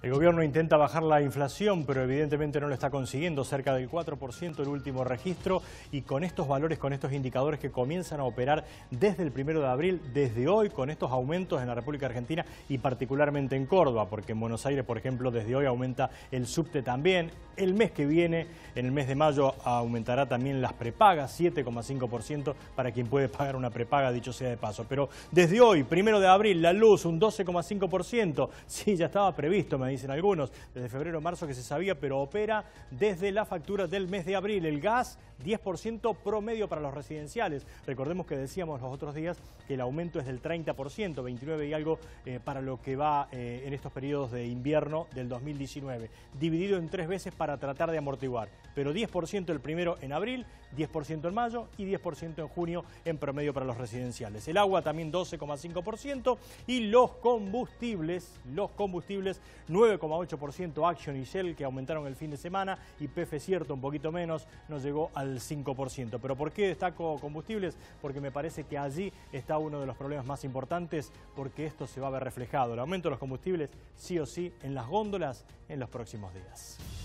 El gobierno intenta bajar la inflación, pero evidentemente no lo está consiguiendo, cerca del 4% el último registro, y con estos valores, con estos indicadores que comienzan a operar desde el primero de abril, desde hoy, con estos aumentos en la República Argentina y particularmente en Córdoba, porque en Buenos Aires, por ejemplo, desde hoy aumenta el subte también. El mes que viene, en el mes de mayo, aumentará también las prepagas, 7,5% para quien puede pagar una prepaga, dicho sea de paso. Pero desde hoy, primero de abril, la luz un 12,5%, sí, ya estaba previsto, me dicen algunos, desde febrero marzo que se sabía, pero opera desde la factura del mes de abril. El gas, 10% promedio para los residenciales. Recordemos que decíamos los otros días que el aumento es del 30%, 29 y algo eh, para lo que va eh, en estos periodos de invierno del 2019, dividido en tres veces para tratar de amortiguar. Pero 10% el primero en abril, 10% en mayo y 10% en junio en promedio para los residenciales. El agua también 12,5% y los combustibles, los combustibles 9,8% Action y Shell que aumentaron el fin de semana y PF cierto un poquito menos, nos llegó al 5%. ¿Pero por qué destaco combustibles? Porque me parece que allí está uno de los problemas más importantes porque esto se va a ver reflejado, el aumento de los combustibles sí o sí en las góndolas en los próximos días.